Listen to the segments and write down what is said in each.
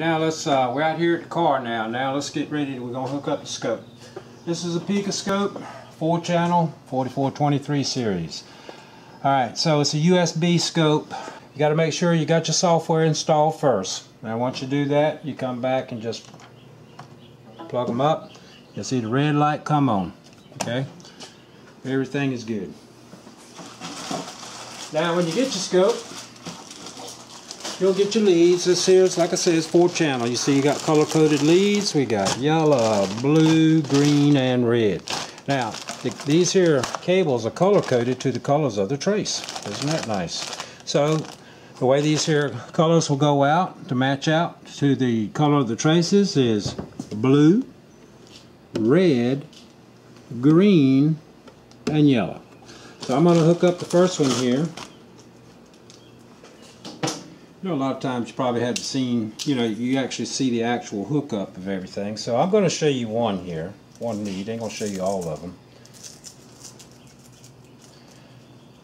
Now let's, uh, we're out here at the car now. Now let's get ready. We're going to hook up the scope. This is a PicoScope, 4 channel, 4423 series. Alright, so it's a USB scope. You got to make sure you got your software installed first. Now once you do that, you come back and just plug them up. You'll see the red light come on. Okay? Everything is good. Now when you get your scope, you'll get your leads. This here is, like I said, it's four channel. You see you got color-coded leads. We got yellow, blue, green, and red. Now, the, these here cables are color-coded to the colors of the trace. Isn't that nice? So, the way these here colors will go out to match out to the color of the traces is blue, red, green, and yellow. So I'm going to hook up the first one here. You know, a lot of times you probably haven't seen, you know, you actually see the actual hookup of everything. So I'm going to show you one here, one lead. I'm going to show you all of them.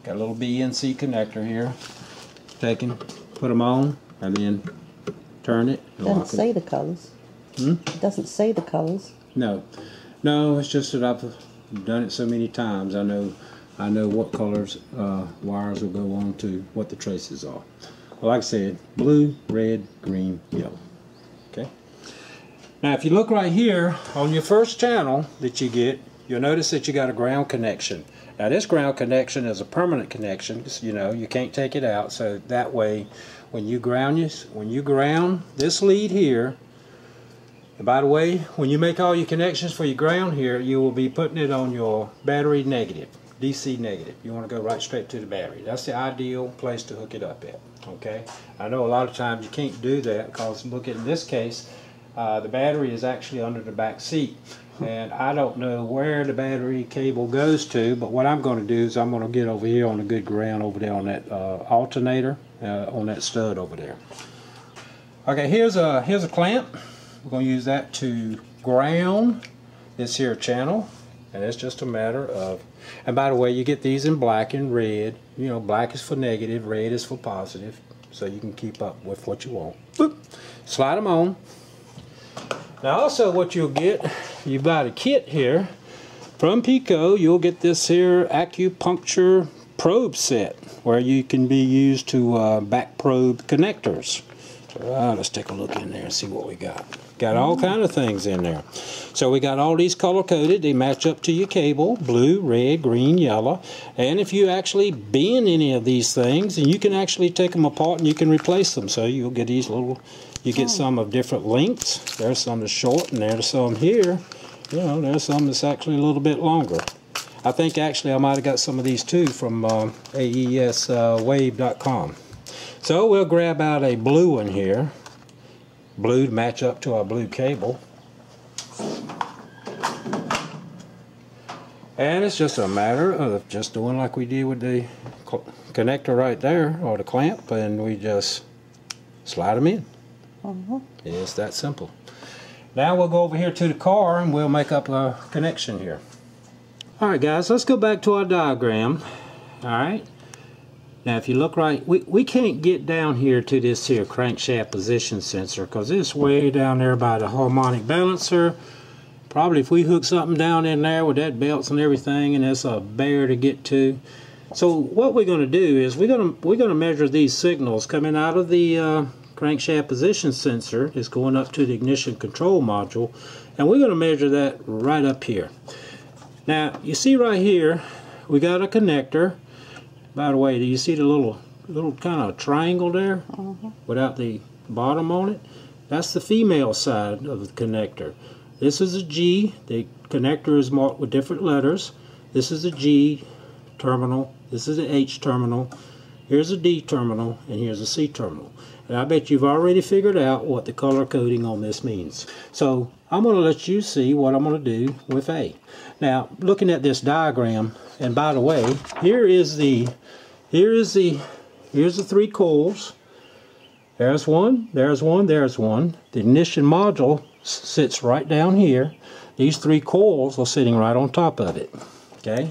Got a little BNC connector here. Taken, put them on, and then turn it. It doesn't say the colors. Hmm? It doesn't say the colors. No, no, it's just that I've done it so many times. I know, I know what colors uh, wires will go on to what the traces are like I said, blue, red, green, yellow. Okay. Now if you look right here on your first channel that you get, you'll notice that you got a ground connection. Now this ground connection is a permanent connection, you know, you can't take it out, so that way when you ground you, when you ground this lead here, and by the way, when you make all your connections for your ground here, you will be putting it on your battery negative. DC negative. You want to go right straight to the battery. That's the ideal place to hook it up at. Okay. I know a lot of times you can't do that because look at in this case, uh, the battery is actually under the back seat. And I don't know where the battery cable goes to, but what I'm going to do is I'm going to get over here on the good ground over there on that uh, alternator, uh, on that stud over there. Okay, here's a here's a clamp. We're going to use that to ground this here channel and it's just a matter of and by the way you get these in black and red. You know black is for negative red is for positive. So you can keep up with what you want. Boop. slide them on. Now also what you'll get you've got a kit here from Pico. You'll get this here acupuncture probe set where you can be used to uh, back probe connectors so, uh, let's take a look in there and see what we got Got all kind of things in there. So we got all these color coded. They match up to your cable, blue, red, green, yellow. And if you actually bend any of these things, and you can actually take them apart and you can replace them. So you'll get these little, you get oh. some of different lengths. There's some that's short and there's some here. You know, there's some that's actually a little bit longer. I think actually I might have got some of these too from uh, AESWave.com. Uh, so we'll grab out a blue one here blue to match up to our blue cable. And it's just a matter of just doing like we did with the connector right there, or the clamp, and we just slide them in. Uh -huh. It's that simple. Now we'll go over here to the car and we'll make up a connection here. Alright guys, let's go back to our diagram. Alright, now if you look right, we, we can't get down here to this here crankshaft position sensor because it's way down there by the harmonic balancer. Probably if we hook something down in there with that belts and everything and it's a bear to get to. So what we're going to do is we're going to we're going to measure these signals coming out of the uh, crankshaft position sensor is going up to the ignition control module and we're going to measure that right up here. Now you see right here we got a connector by the way, do you see the little little kind of triangle there uh -huh. without the bottom on it? That's the female side of the connector. This is a G. The connector is marked with different letters. This is a G terminal. This is an H terminal. Here's a D terminal, and here's a C terminal. And I bet you've already figured out what the color coding on this means. So I'm going to let you see what I'm going to do with A. Now, looking at this diagram, and by the way, here is the here is the here's the three coils. There's one, there's one, there's one. The ignition module sits right down here. These three coils are sitting right on top of it. Okay.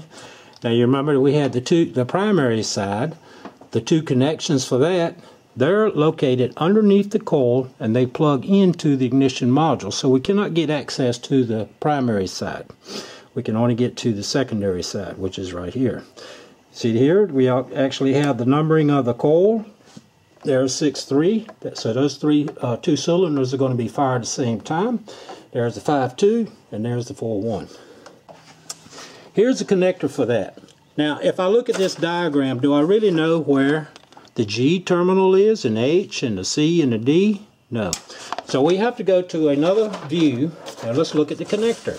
Now you remember we had the two the primary side, the two connections for that, they're located underneath the coil and they plug into the ignition module. So we cannot get access to the primary side. We can only get to the secondary side, which is right here. See here, we actually have the numbering of the coil. There's 6-3, so those three, uh, two cylinders are going to be fired at the same time. There's the 5-2, and there's the 4-1. Here's the connector for that. Now, if I look at this diagram, do I really know where the G terminal is, and H, and the C, and the D? No. So we have to go to another view, and let's look at the connector.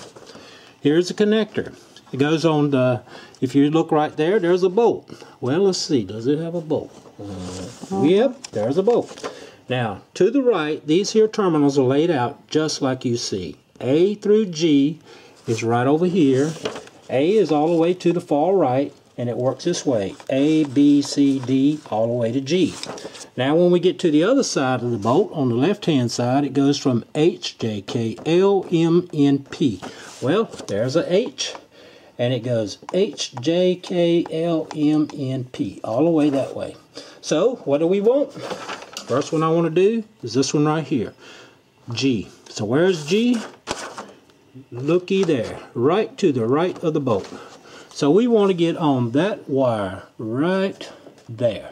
Here's the connector. It goes on the, if you look right there, there's a bolt. Well, let's see, does it have a bolt? Uh, yep, there's a bolt. Now, to the right, these here terminals are laid out just like you see. A through G is right over here, a is all the way to the far right, and it works this way. A, B, C, D, all the way to G. Now when we get to the other side of the bolt, on the left-hand side, it goes from H, J, K, L, M, N, P. Well, there's a H, and it goes H, J, K, L, M, N, P, all the way that way. So, what do we want? First one I want to do is this one right here, G. So where's G? looky there, right to the right of the bolt. So we want to get on that wire right there.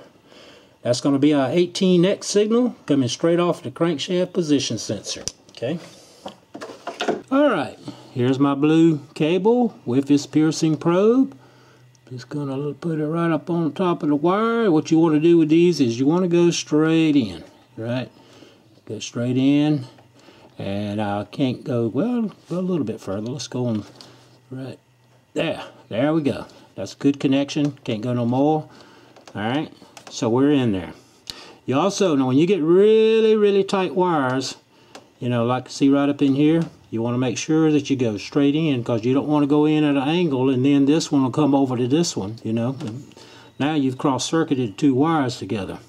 That's going to be our 18X signal coming straight off the crankshaft position sensor. Okay. Alright, here's my blue cable with this piercing probe. Just going to put it right up on top of the wire. What you want to do with these is you want to go straight in. Right? Go straight in and I can't go well go a little bit further let's go on right there. There we go. That's a good connection. Can't go no more. All right. So we're in there. You also know when you get really really tight wires you know like see right up in here you want to make sure that you go straight in because you don't want to go in at an angle and then this one will come over to this one you know. Now you've cross circuited two wires together.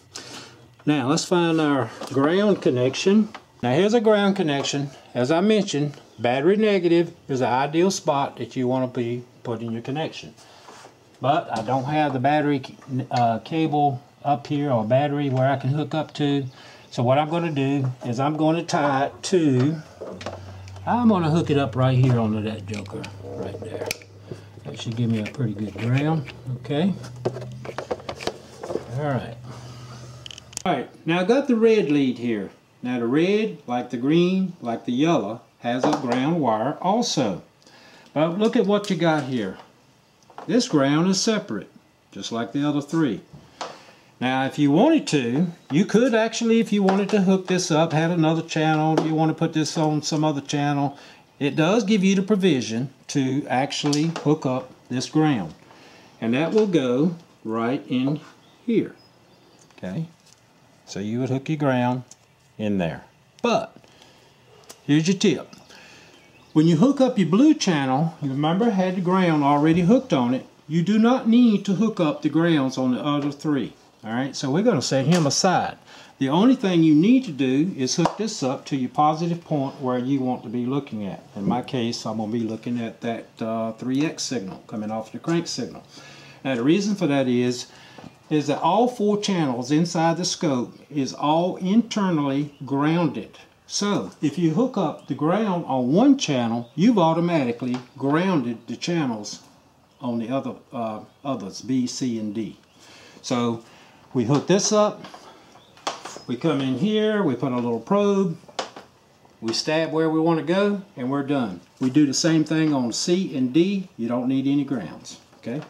Now let's find our ground connection now here's a ground connection. As I mentioned, battery negative is the ideal spot that you want to be putting your connection. But I don't have the battery uh, cable up here or battery where I can hook up to. So what I'm going to do is I'm going to tie it to, I'm going to hook it up right here onto that joker right there. That should give me a pretty good ground. Okay. All right. All right, now I got the red lead here. Now the red, like the green, like the yellow, has a ground wire also. But look at what you got here. This ground is separate, just like the other three. Now if you wanted to, you could actually, if you wanted to hook this up, had another channel, you want to put this on some other channel, it does give you the provision to actually hook up this ground. And that will go right in here. Okay, so you would hook your ground in there. But here's your tip. When you hook up your blue channel, you remember had the ground already hooked on it, you do not need to hook up the grounds on the other three. Alright, so we're going to set him aside. The only thing you need to do is hook this up to your positive point where you want to be looking at. In my case, I'm going to be looking at that uh, 3X signal coming off the crank signal. Now the reason for that is is that all four channels inside the scope is all internally grounded. So if you hook up the ground on one channel, you've automatically grounded the channels on the other uh, others, B, C, and D. So we hook this up, we come in here, we put a little probe, we stab where we want to go, and we're done. We do the same thing on C and D. You don't need any grounds. Okay.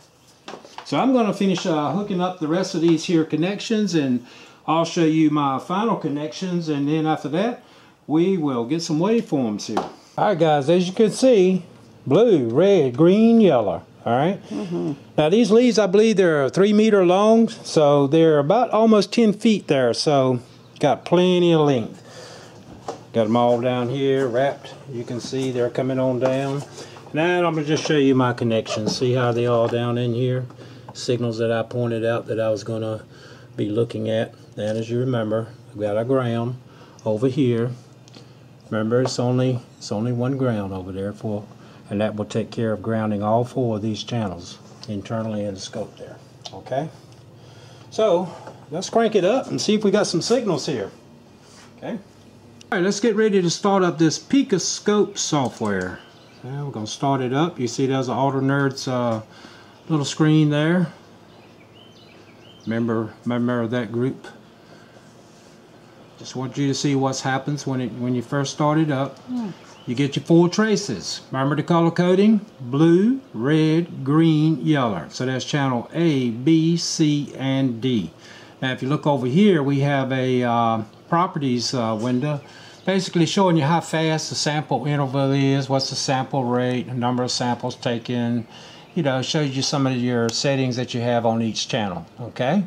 So I'm going to finish uh, hooking up the rest of these here connections and I'll show you my final connections and then after that we will get some waveforms here. Alright guys, as you can see, blue, red, green, yellow. Alright? Mm -hmm. Now these leads I believe they're three meter long, so they're about almost 10 feet there, so got plenty of length. Got them all down here wrapped. You can see they're coming on down. Now I'm going to just show you my connections. See how they all down in here? Signals that I pointed out that I was going to be looking at. And as you remember, we've got a ground over here. Remember, it's only it's only one ground over there for, and that will take care of grounding all four of these channels internally in the scope there. Okay. So let's crank it up and see if we got some signals here. Okay. All right, let's get ready to start up this Picoscope software. Now we're gonna start it up. You see there's an Auto Nerds uh, little screen there. Remember, remember that group? Just want you to see what happens when it when you first start it up. You get your four traces. Remember the color coding? Blue, red, green, yellow. So that's channel A, B, C, and D. Now if you look over here, we have a uh, properties uh, window basically showing you how fast the sample interval is, what's the sample rate, number of samples taken, you know, shows you some of your settings that you have on each channel, okay?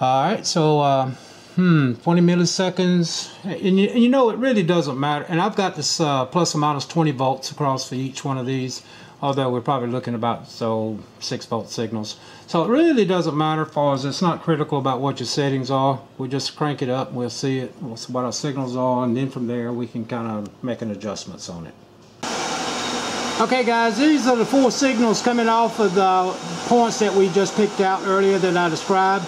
All right, so, uh, hmm, 20 milliseconds, and you, and you, know, it really doesn't matter, and I've got this uh, plus or minus 20 volts across for each one of these, although we're probably looking about, so, 6 volt signals. So it really doesn't matter as far as it's not critical about what your settings are. We just crank it up we'll see it, what our signals are, and then from there we can kind of make an adjustments on it. Okay guys, these are the four signals coming off of the points that we just picked out earlier that I described.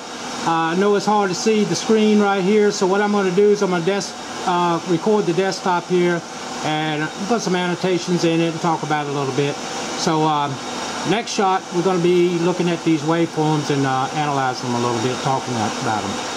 Uh, I know it's hard to see the screen right here, so what I'm going to do is I'm going to uh, record the desktop here and put some annotations in it and talk about it a little bit. So uh, next shot, we're going to be looking at these waveforms and uh, analyzing them a little bit, talking about them.